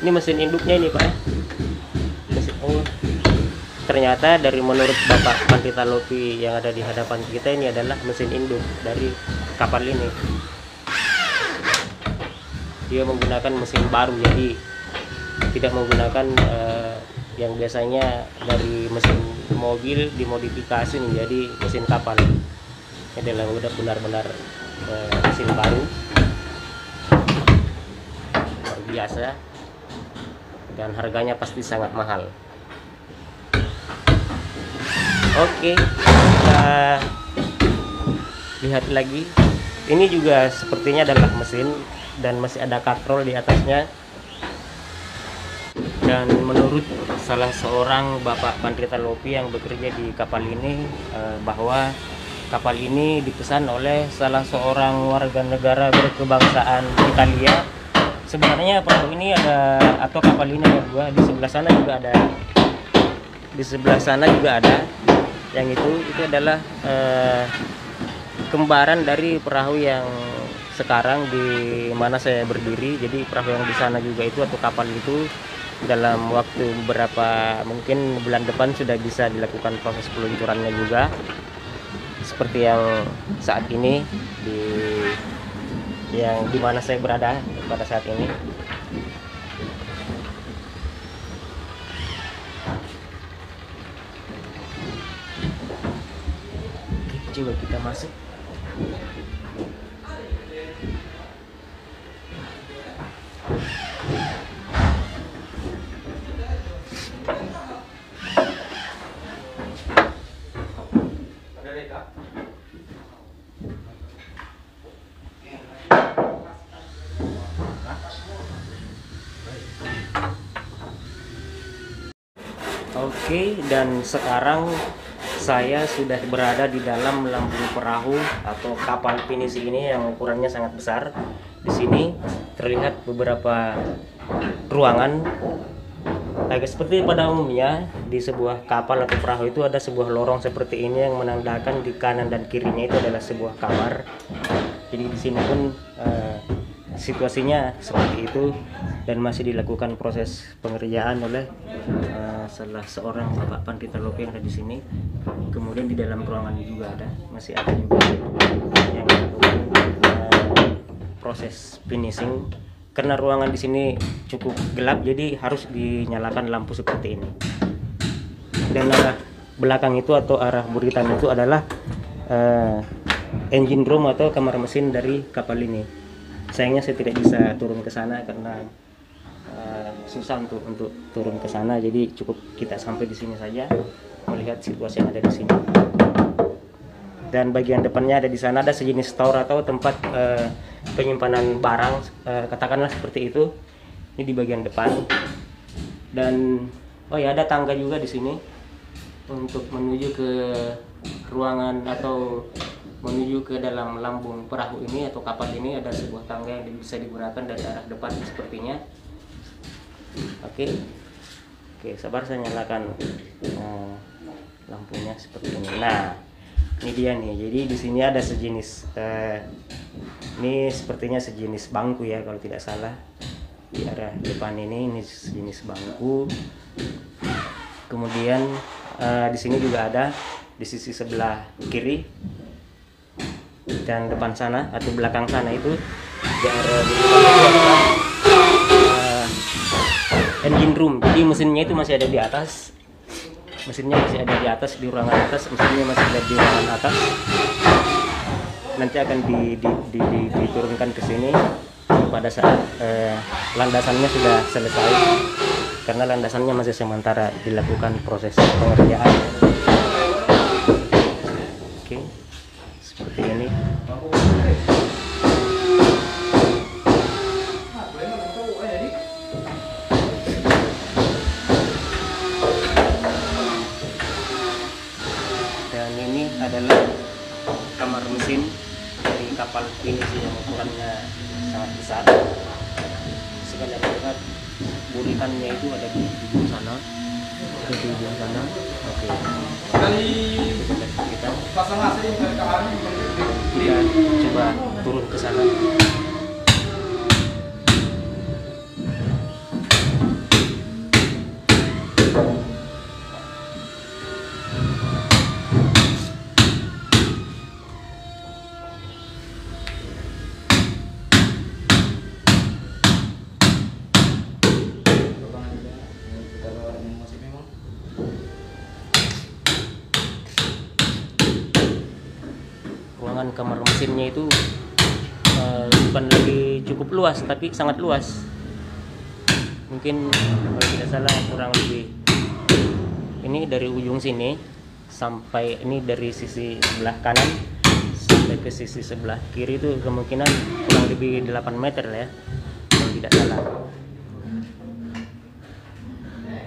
ini mesin induknya ini pak ya. Mesin oh ternyata dari menurut bapak Pandita Lopi yang ada di hadapan kita ini adalah mesin induk dari kapal ini. Dia menggunakan mesin baru jadi tidak menggunakan eh, yang biasanya dari mesin mobil dimodifikasi menjadi mesin kapal. Ini adalah udah benar-benar eh, mesin baru. Luar biasa dan harganya pasti sangat mahal. Oke kita lihat lagi. Ini juga sepertinya adalah mesin dan masih ada katrol di atasnya. Dan menurut salah seorang Bapak Pandita Lopi yang bekerja di kapal ini eh, bahwa kapal ini dipesan oleh salah seorang warga negara berkebangsaan Italia sebenarnya perahu ini ada atau kapal ini ada dua. Di sebelah sana juga ada. Di sebelah sana juga ada. Yang itu itu adalah eh, kembaran dari perahu yang sekarang di mana saya berdiri. Jadi perahu yang di sana juga itu atau kapal itu dalam waktu beberapa mungkin bulan depan sudah bisa dilakukan proses peluncurannya juga. Seperti yang saat ini di yang di mana saya berada pada saat ini. Oke, coba kita masuk Oke, dan sekarang saya sudah berada di dalam lambung perahu atau kapal pinisi ini yang ukurannya sangat besar. Di sini terlihat beberapa ruangan. Agak seperti pada umumnya di sebuah kapal atau perahu itu ada sebuah lorong seperti ini yang menandakan di kanan dan kirinya itu adalah sebuah kamar. Jadi di sini pun eh, situasinya seperti itu dan masih dilakukan proses pengerjaan oleh eh, salah seorang bapak pandita lopi yang ada di sini. Kemudian di dalam ruangan juga ada, masih ada juga yang eh, proses finishing. Karena ruangan di sini cukup gelap, jadi harus dinyalakan lampu seperti ini. Dan arah belakang itu atau arah buritan itu adalah eh, engine room atau kamar mesin dari kapal ini sayangnya saya tidak bisa turun ke sana karena uh, susah untuk untuk turun ke sana. Jadi cukup kita sampai di sini saja melihat situasi yang ada di sini. Dan bagian depannya ada di sana ada sejenis store atau tempat uh, penyimpanan barang uh, katakanlah seperti itu. Ini di bagian depan. Dan oh ya ada tangga juga di sini untuk menuju ke ruangan atau menuju ke dalam lambung perahu ini atau kapal ini. Ada sebuah tangga yang bisa digunakan dari arah depan sepertinya oke. Oke sabar saya nyalakan eh, lampunya seperti ini. Nah ini dia nih. Jadi di sini ada sejenis eh, ini sepertinya sejenis bangku ya kalau tidak salah. Di arah depan ini ini sejenis bangku. Kemudian eh, di sini juga ada di sisi sebelah kiri dan depan sana atau belakang sana itu di area di depan itu adalah eh, engine room. Jadi mesinnya itu masih ada di atas. Mesinnya masih ada di atas di ruangan atas. Mesinnya masih ada di ruangan atas. Nanti akan di, di, di, di, diturunkan ke sini. Pada saat eh, landasannya sudah selesai. Karena landasannya masih sementara dilakukan proses pengerjaan. Oke seperti ini dan ini adalah kamar mesin dari pinisi yang ukurannya sangat besar. Sekali lihat buritannya itu ada di ujung sana ada di ujung sana. Oke. Kita kita coba turun ke sana mesinnya itu eh, bukan lagi cukup luas tapi sangat luas. Mungkin kalau tidak salah kurang lebih ini dari ujung sini sampai ini dari sisi sebelah kanan sampai ke sisi sebelah kiri itu kemungkinan kurang lebih 8 meter ya kalau tidak salah.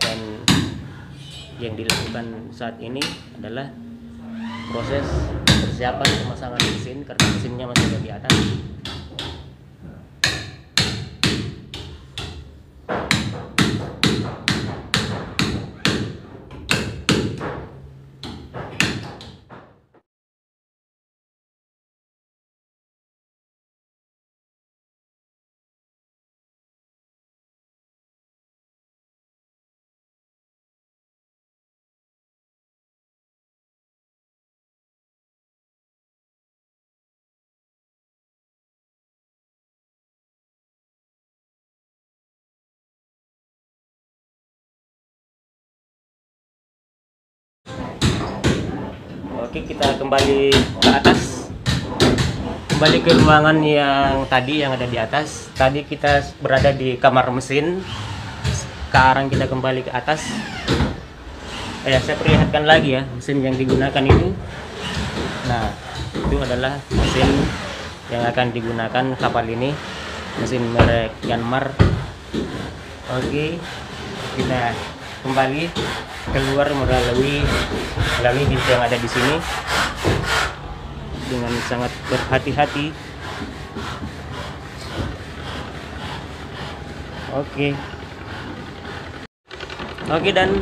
Dan yang dilakukan saat ini adalah proses persiapan pemasangan mesin karena mesinnya masih ada di atas Oke, kita kembali ke atas. Kembali ke ruangan yang tadi yang ada di atas. Tadi kita berada di kamar mesin. Sekarang kita kembali ke atas. Ya, saya perlihatkan lagi ya mesin yang digunakan itu. Nah, itu adalah mesin yang akan digunakan kapal ini. Mesin merek Yanmar. Oke, kita kembali keluar melalui melalui pintu yang ada di sini dengan sangat berhati-hati. Oke. Oke dan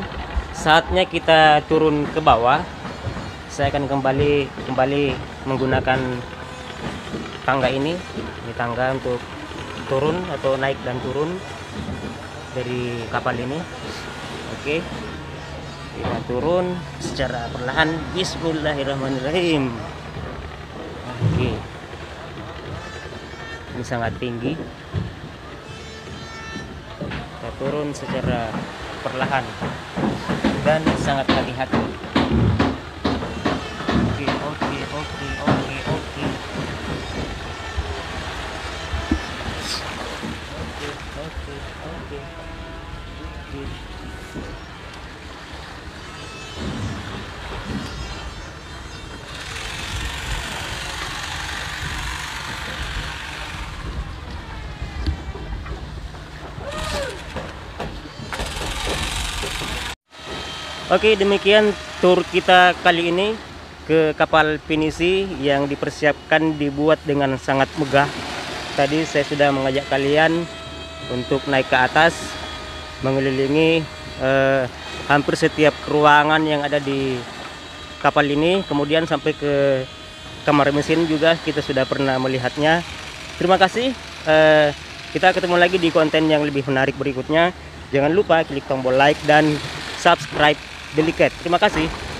saatnya kita turun ke bawah. Saya akan kembali kembali menggunakan tangga ini. Ini tangga untuk turun atau naik dan turun dari kapal ini. Oke. Kita turun secara perlahan. Bismillahirrahmanirrahim. Oke. Ini sangat tinggi. Kita turun secara perlahan. Dan sangat hati-hati Oke, demikian tur kita kali ini ke kapal pinisi yang dipersiapkan dibuat dengan sangat megah. Tadi saya sudah mengajak kalian untuk naik ke atas, mengelilingi eh, hampir setiap ruangan yang ada di kapal ini, kemudian sampai ke kamar mesin juga kita sudah pernah melihatnya. Terima kasih. Eh, kita ketemu lagi di konten yang lebih menarik berikutnya. Jangan lupa klik tombol like dan subscribe Delicat. Terima kasih.